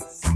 Mm-hmm.